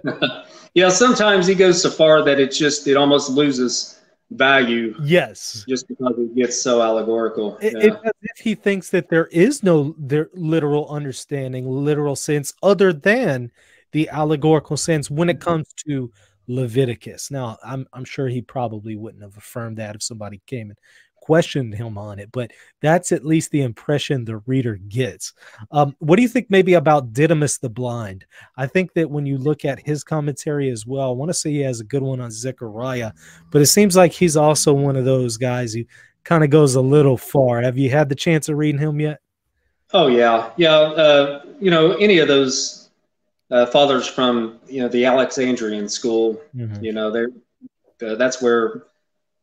D: yeah, sometimes he goes so far that it just it almost loses value
C: Yes.
D: just because it gets so allegorical.
C: It,
D: Yeah.
C: as if he thinks that there is no there literal understanding, literal sense other than the allegorical sense when it mm-hmm. comes to Leviticus. Now, I'm I'm sure he probably wouldn't have affirmed that if somebody came and questioned him on it, but that's at least the impression the reader gets. Um, what do you think maybe about Didymus the Blind? I think that when you look at his commentary as well, I want to say he has a good one on Zechariah, but it seems like he's also one of those guys who kind of goes a little far. Have you had the chance of reading him yet?
D: Oh yeah, yeah. Uh, you know, any of those uh, fathers from you know the Alexandrian school, you know, they're uh, that's where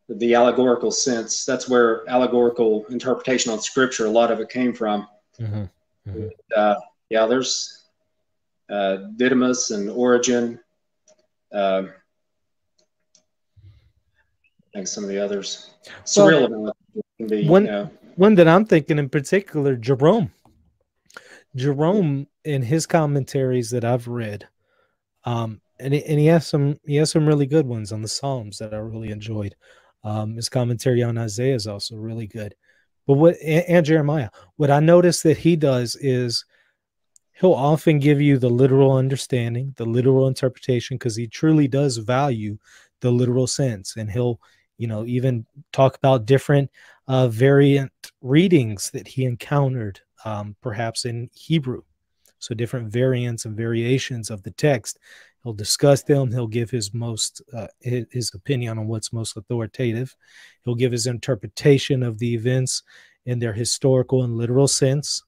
D: the allegorical sense, that's where allegorical interpretation on scripture, a lot of it came from.
C: Mhm. Mhm.
D: Uh, yeah, there's uh, Didymus and Origen. Uh, I think some of the others. Surreal about it can be.
C: one-
D: you know,
C: One that I'm thinking in particular, Jerome. Jerome in his commentaries that I've read, um, and he, and he has some he has some really good ones on the Psalms that I really enjoyed. Um, his commentary on Isaiah is also really good. But what and, and Jeremiah, what I notice that he does is he'll often give you the literal understanding, the literal interpretation, because he truly does value the literal sense, and he'll you know even talk about different uh, variant readings that he encountered, um, perhaps in Hebrew. So different variants and variations of the text. He'll discuss them. He'll give his most uh, his, his opinion on what's most authoritative. He'll give his interpretation of the events in their historical and literal sense.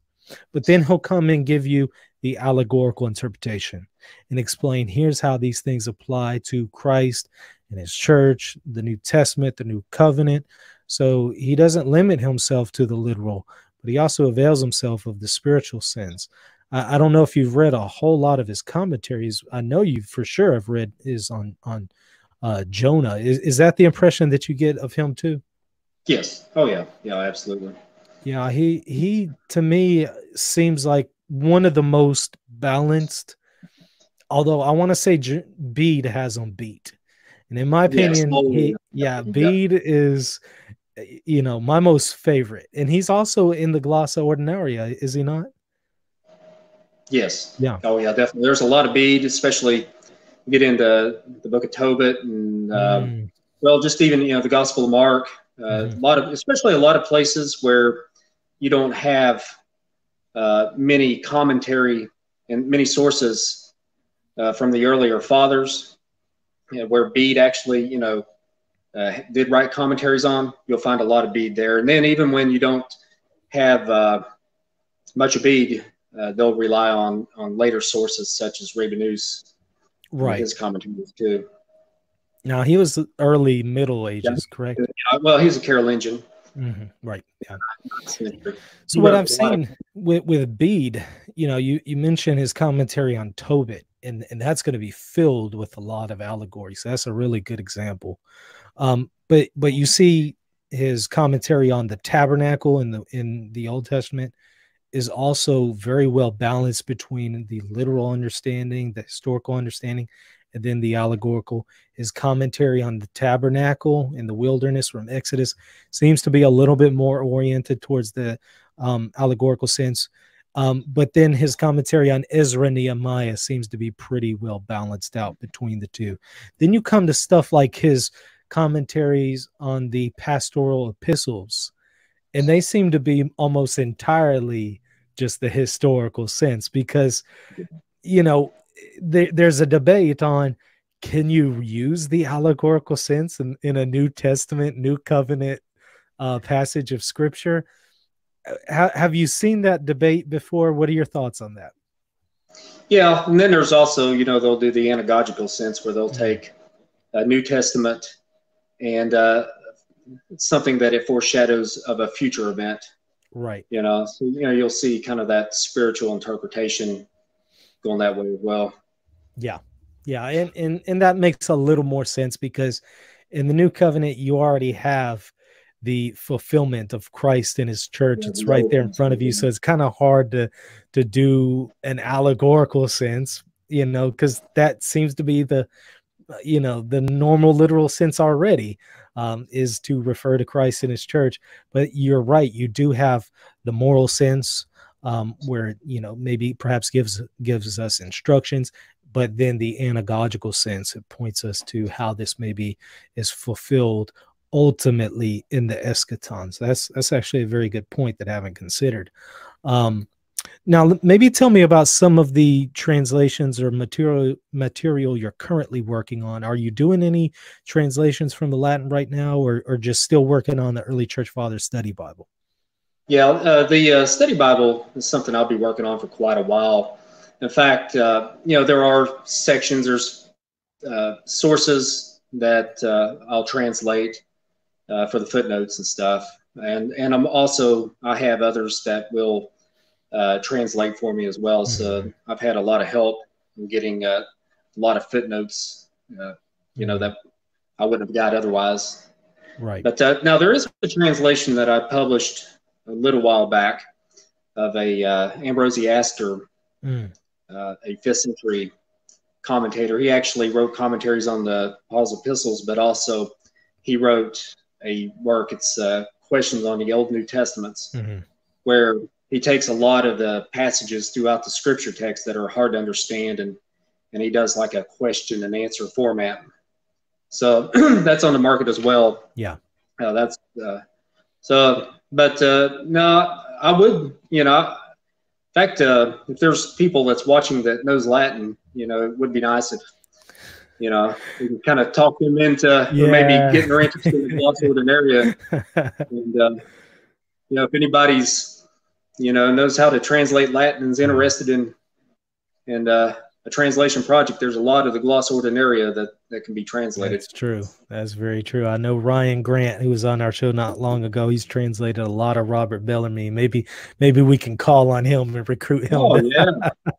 C: But then he'll come and give you the allegorical interpretation and explain here's how these things apply to Christ and his church, the New Testament, the New Covenant. So he doesn't limit himself to the literal, but he also avails himself of the spiritual sense. I, I don't know if you've read a whole lot of his commentaries. I know you for sure have read his on on uh, Jonah. Is is that the impression that you get of him too?
D: yes. Oh yeah. Yeah. Absolutely.
C: Yeah, he he to me seems like one of the most balanced. Although I want to say J- Bede has him beat, and in my
D: Yes.
C: opinion,
D: Oh,
C: he,
D: yeah.
C: yeah,
D: Yeah.
C: Is, you know, my most favorite, and he's also in the Glossa Ordinaria, is he not?
D: Yes.
C: Yeah.
D: Oh yeah, definitely. There's a lot of Bede, especially get into the Book of Tobit and
C: Mm,
D: well, just even you know the Gospel of Mark. Uh,
C: Mhm.
D: A lot of, especially a lot of places where you don't have uh, many commentary and many sources uh, from the earlier fathers, you know, where Bede actually, you know, uh, did write commentaries on. You'll find a lot of Bede there. And then even when you don't have uh, much of Bede, uh, they'll rely on on later sources such as Rabanus,
C: right
D: his commentaries too.
C: now, he was early Middle Ages, correct?
D: Uh, well, he's a Carolingian.
C: Mhm, Right. Yeah. So what I've seen with with Bede, you know, you you mentioned his commentary on Tobit, and and that's going to be filled with a lot of allegory. So that's a really good example. Um, but but you see his commentary on the tabernacle in the in the Old Testament is also very well balanced between the literal understanding, the historical understanding, and then the allegorical. His commentary on the tabernacle in the wilderness from Exodus seems to be a little bit more oriented towards the um, allegorical sense. Um, but then his commentary on Ezra Nehemiah seems to be pretty well balanced out between the two. Then you come to stuff like his commentaries on the pastoral epistles, and they seem to be almost entirely just the historical sense because, you know, there, there's a debate on can you use the allegorical sense in, in a New Testament, New Covenant uh, passage of Scripture? How, have you seen that debate before? What are your thoughts on that?
D: Yeah, and then there's also, you know, they'll do the anagogical sense where they'll mm-hmm. take a New Testament and uh, something that it foreshadows of a future event.
C: Right.
D: You know, so, you know, you'll see kind of that spiritual interpretation going that way as well.
C: Yeah. Yeah. And, and, and that makes a little more sense because in the new covenant, you already have the fulfillment of Christ in his church. It's right there in front of you. So it's kind of hard to, to do an allegorical sense, you know, because that seems to be the, you know, the normal literal sense already um, is to refer to Christ in his church. But you're right. You do have the moral sense um, where, you know, maybe perhaps gives, gives us instructions but then the anagogical sense it points us to how this maybe is fulfilled ultimately in the eschaton so that's that's actually a very good point that i haven't considered um, now maybe tell me about some of the translations or material material you're currently working on. Are you doing any translations from the latin right now or, or just still working on the early church fathers study bible?
D: Yeah uh, the uh, study bible is something i'll be working on for quite a while. In fact, uh, you know, there are sections, there's uh, sources that uh, I'll translate uh, for the footnotes and stuff. And, and I'm also, I have others that will uh, translate for me as well. So mm-hmm. I've had a lot of help in getting uh, a lot of footnotes, you know, that I wouldn't have got otherwise.
C: Right.
D: But now there is a translation that I published a little while back of a Ambrosiaster mm uh, a fifth century commentator. He actually wrote commentaries on the Paul's epistles, but also he wrote a work. It's uh, questions on the Old New Testaments, mm-hmm. where he takes a lot of the passages throughout the Scripture text that are hard to understand, and and he does like a question and answer format. So that's on the market as well.
C: Yeah,
D: uh, that's uh, so. But uh, no, I would, you know, in fact, uh, if there's people that's watching that knows Latin, you know, it would be nice if, you know, we can kind of talk them into yeah. maybe getting their interest in the Ordinaria. and, uh, you know, if anybody's, you know, knows how to translate Latin and is interested in, and uh, a translation project, there's a lot of the gloss ordinaria that, that can be translated.
C: That's true. That's very true. I know Ryan Grant, who was on our show not long ago, he's translated a lot of Robert Bellarmine. Maybe maybe we can call on him and recruit him.
D: Oh, yeah.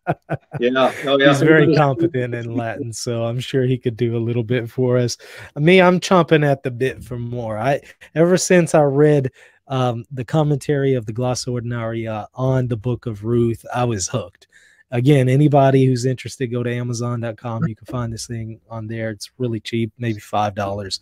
D: yeah. Oh, yeah.
C: He's very competent in Latin, so I'm sure he could do a little bit for us. Me, I'm chomping at the bit for more. I ever since I read um, the commentary of the Glossa Ordinaria on the book of Ruth, I was hooked again, anybody who's interested, go to Amazon.com. You can find this thing on there. It's really cheap, maybe five dollars,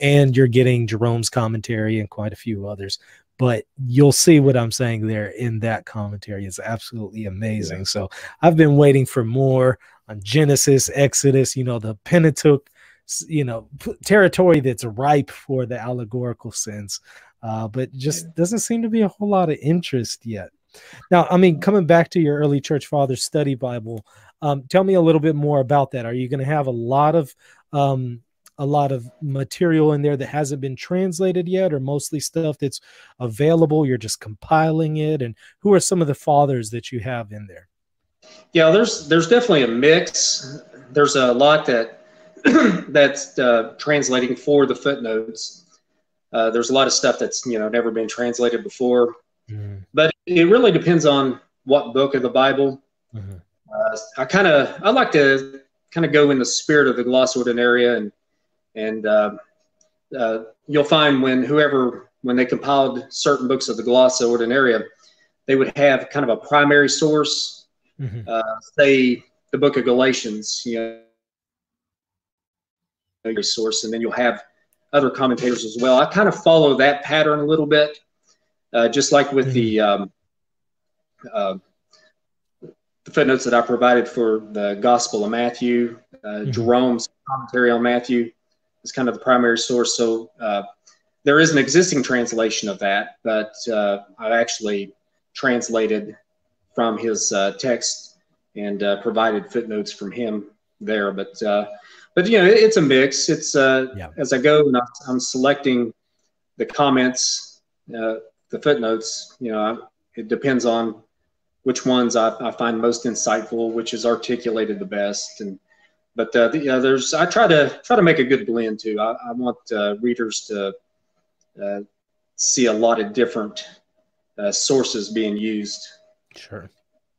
C: and you're getting Jerome's commentary and quite a few others. But you'll see what I'm saying there in that commentary. It's absolutely amazing. Yeah. So I've been waiting for more on Genesis, Exodus. You know, the Pentateuch. You know, territory that's ripe for the allegorical sense. Uh, but just doesn't seem to be a whole lot of interest yet. Now, I mean, coming back to your early church fathers study Bible, um, tell me a little bit more about that. Are you going to have a lot of um, a lot of material in there that hasn't been translated yet, or mostly stuff that's available? You're just compiling it, and who are some of the fathers that you have in there?
D: Yeah, there's there's definitely a mix. There's a lot that that's uh, translating for the footnotes. Uh, there's a lot of stuff that's you know never been translated before. Mm-hmm. But it really depends on what book of the Bible. Mm-hmm. Uh, I kind of I like to kind of go in the spirit of the gloss ordinaria, and and uh, uh, you'll find when whoever when they compiled certain books of the glossa ordinaria, they would have kind of a primary source, mm-hmm. Uh, say the book of Galatians, you know, your source, and then you'll have other commentators as well. I kind of follow that pattern a little bit. Uh, just like with the, mm-hmm. um, uh, the footnotes that I provided for the Gospel of Matthew, uh, mm-hmm. Jerome's commentary on Matthew is kind of the primary source. So uh, there is an existing translation of that, but uh, I've actually translated from his text and provided footnotes from him there. But but you know, it, it's a mix. It's uh,
C: Yeah.
D: as I go and I'm selecting the comments, uh, the footnotes. You know, I, it depends on which ones I, I find most insightful, which is articulated the best, and but uh, the, yeah, there's I try to try to make a good blend too. I, I want uh, readers to uh, see a lot of different uh, sources being used.
C: Sure.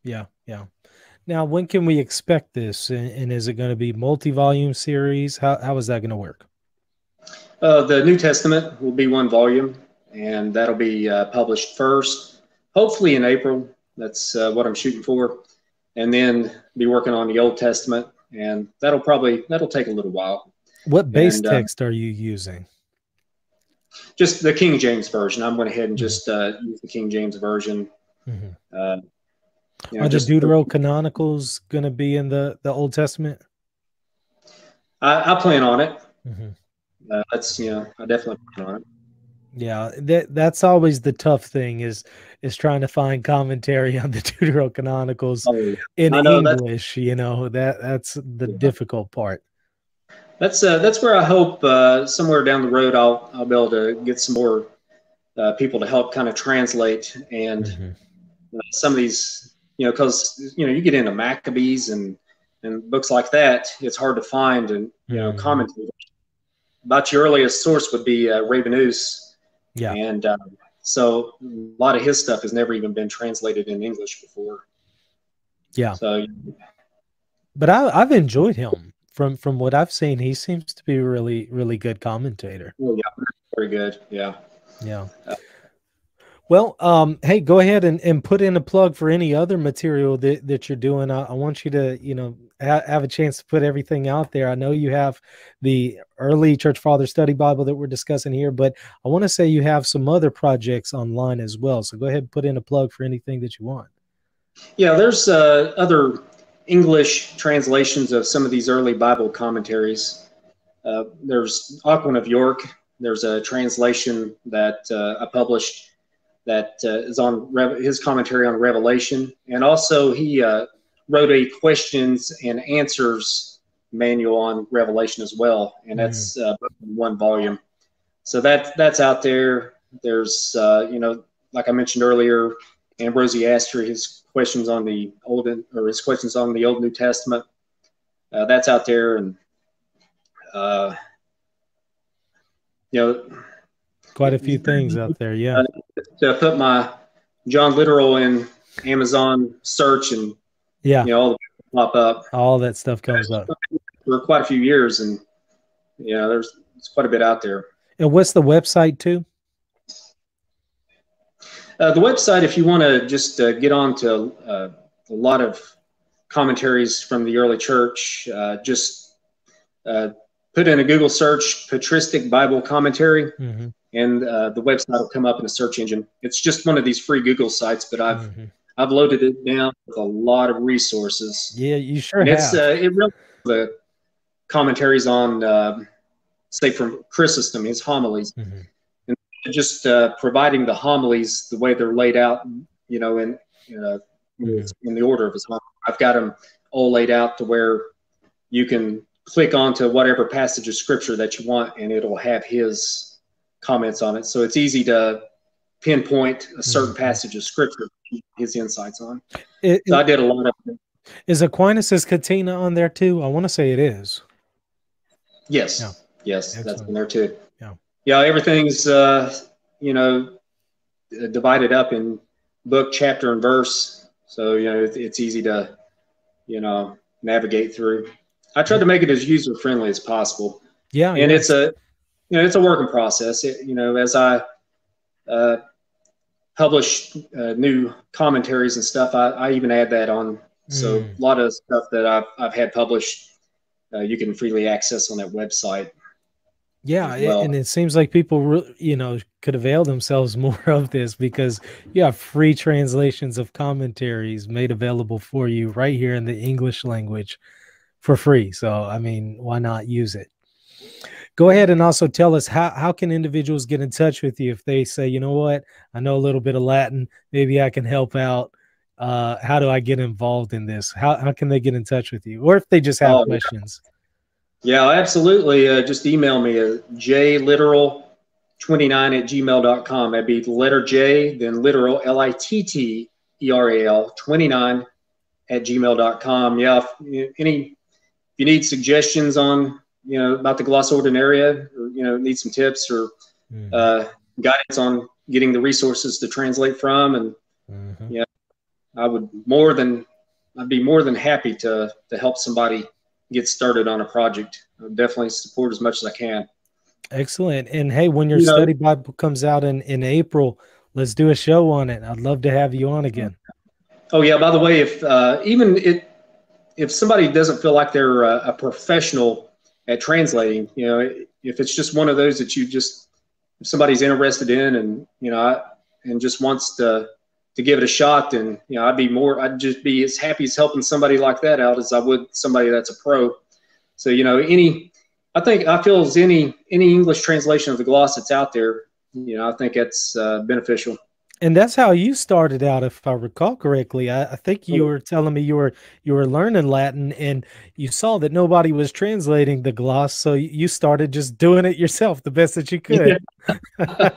C: Yeah. Yeah. Now, when can we expect this? And, and is it going to be multi-volume series? How how is that going to work?
D: Uh, the New Testament will be one volume, and that'll be uh, published first, hopefully in April. That's uh, what I'm shooting for, and then be working on the Old Testament, and that'll probably that'll take a little while.
C: What base
D: And, uh,
C: text are you using?
D: Just the King James version. I'm going ahead and just uh, use the King James version.
C: Mhm.
D: You know,
C: Are the Deuterocanonicals going to be in the the Old Testament?
D: I, I plan on it.
C: Mhm.
D: Uh, that's you know I definitely plan on it.
C: Yeah, that that's always the tough thing is is trying to find commentary on the Deuterocanonicals
D: Oh,
C: in
D: know,
C: English. You know that that's the
D: Yeah.
C: difficult part.
D: That's uh, that's where I hope uh, somewhere down the road I'll I'll be able to get some more uh, people to help kind of translate and
C: Mhm.
D: uh, some of these you know because you know you get into Maccabees and and books like that it's hard to find and you know
C: Mhm.
D: commentators. About your earliest source would be uh, Rabanus,
C: Yeah.
D: and uh, so a lot of his stuff has never even been translated in English before.
C: Yeah.
D: So
C: But I, I've enjoyed him from from what I've seen. He seems to be a really really good commentator.
D: oh, yeah, very good. Yeah.
C: Yeah.
D: Uh,
C: Well, um, hey, go ahead and, and put in a plug for any other material that, that you're doing. I, I want you to, you know, ha- have a chance to put everything out there. I know you have the early Church Father Study Bible that we're discussing here, but I want to say you have some other projects online as well. So go ahead and put in a plug for anything that you want.
D: Yeah, there's uh, other English translations of some of these early Bible commentaries. Uh, there's Alcuin of York. There's a translation that uh, I published that uh, is on Rev- his commentary on Revelation, and also he uh, wrote a questions and answers manual on Revelation as well, and that's uh, one volume. So that that's out there. There's uh, you know, like I mentioned earlier, Ambrosiaster, his questions on the Old or his questions on the Old New Testament. Uh, that's out there, and uh, you know,
C: Quite a few things out there. Yeah.
D: to put my John Litteral in Amazon search, and
C: Yeah.
D: you know, all the pop up
C: All that stuff comes up.
D: for quite a few years, and yeah, there's, there's quite a bit out there.
C: And what's the website too?
D: Uh, the website, if you want to just uh, get on to uh, a lot of commentaries from the early church, uh, just uh, put in a Google search, Patristic Bible Commentary,
C: Mhm,
D: and uh, the website will come up in a search engine. It's just one of these free Google sites, but I've
C: mhm.
D: I've loaded it down with a lot of resources.
C: Yeah, you sure
D: And
C: have.
D: it's uh, it really the commentaries on uh, say from Chrysostom, his homilies
C: Mhm.
D: just uh, providing the homilies the way they're laid out, you know, in in the order of his homilies. I've got them all laid out to where you can click onto whatever passage of scripture that you want, and it'll have his comments on it. So it's easy to pinpoint a certain
C: Mhm.
D: passage of scripture, his insights on.
C: It-
D: So I did a lot of it.
C: Is Aquinas' Catena on there too? I want to say it is.
D: Yes,
C: Yeah.
D: yes, that's
C: Excellent.
D: in there too.
C: Yeah.
D: yeah. Everything's uh, you know divided up in book, chapter, and verse, so you know it's, it's easy to you know navigate through. I tried to make it as user friendly as possible,
C: Yeah,
D: and
C: yeah.
D: it's a you know it's a working process. It, you know, as I uh, publish uh, new commentaries and stuff, I, I even add that on. So
C: Mm.
D: a lot of stuff that I've I've had published, uh, you can freely access on that website.
C: Yeah,
D: well.
C: and it seems like people, re- you know, could avail themselves more of this because you have free translations of commentaries made available for you right here in the English language for free. So, I mean, why not use it? Go ahead and also tell us how how can individuals get in touch with you if they say, you know what, I know a little bit of Latin, maybe I can help out. Uh, how do I get involved in this? How how can they get in touch with you, or if they just have
D: Oh,
C: questions?
D: Yeah, absolutely. Uh, just email me at jlitteral29 at gmail.com. That'd be letter J, then literal, L I T T E R A L, 29 at gmail.com. Yeah, if, any, if you need suggestions on, you know, about the gloss ordinaria, or, you know, need some tips or mm-hmm. uh, guidance on getting the resources to translate from, and mm-hmm. yeah, I would more than I'd be more than happy to to help somebody get started on a project. I'll definitely support as much as I can.
C: Excellent. And hey, when your you study know, Bible comes out in in April, let's do a show on it. I'd love to have you on again.
D: Oh yeah. By the way, if uh, even it if somebody doesn't feel like they're a, a professional at translating, you know, if it's just one of those that you just if somebody's interested in and you know and just wants to to give it a shot, then you know I'd be more I'd just be as happy as helping somebody like that out as I would somebody that's a pro. So you know any I think I feel as any any English translation of the gloss that's out there, you know I think it's uh, beneficial.
C: And that's how you started out, if I recall correctly. I, I, think you were telling me you were you were learning Latin, and you saw that nobody was translating the gloss, so you started just doing it yourself the best that you could. Yeah.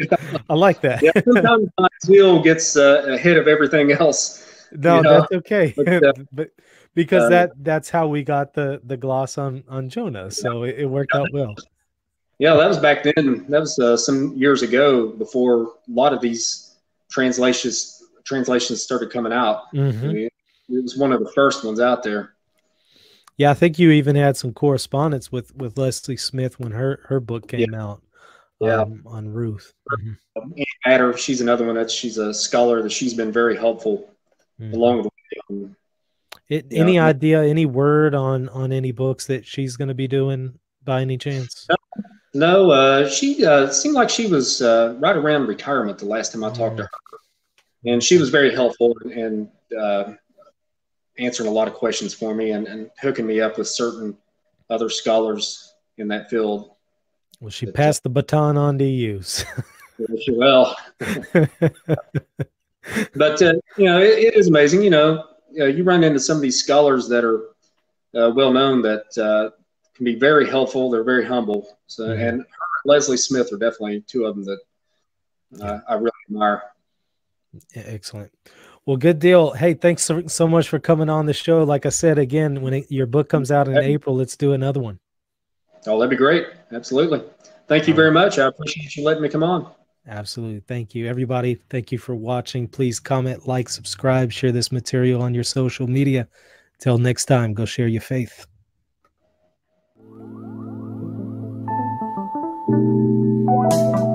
C: I like that. Yeah,
D: sometimes my zeal gets uh, ahead of everything else.
C: No, you know? that's okay. But, uh, but because uh, that that's how we got the the gloss on on Jonah, so it, it worked out well.
D: Yeah, that was back then. That was uh, some years ago before a lot of these translations translations started coming out. Mm-hmm. I mean, it was one of the first ones out there.
C: Yeah, I think you even had some correspondence with with Lesley Smith when her her book came yeah. out.
D: Yeah,
C: um, on Ruth.
D: Mm-hmm. Matter, she's another one that she's a scholar that she's been very helpful mm-hmm. along the way.
C: It, any idea, any word on on any books that she's going to be doing by any chance?
D: No, uh, she uh, seemed like she was uh, right around retirement the last time I talked to her, and she was very helpful and uh, answering a lot of questions for me and, and, hooking me up with certain other scholars in that field.
C: Well, she passed the baton on to you.
D: well, but uh, you know, it, it is amazing. You know, you run into some of these scholars that are uh, well known that can be very helpful. They're very humble. So, mm-hmm. and Lesley Smith are definitely two of them that uh, I really admire.
C: Excellent. Well, good deal. Hey, thanks so, so much for coming on the show. Like I said, again, when it, your book comes out in April, let's do another one.
D: Oh, that'd be great. Absolutely. Thank you very much. I appreciate you letting me come on.
C: Absolutely. Thank you, everybody. Thank you for watching. Please comment, like, subscribe, share this material on your social media. Till next time, go share your faith. Thank you.